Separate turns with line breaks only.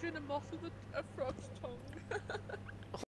Catching a moth with a frog's tongue.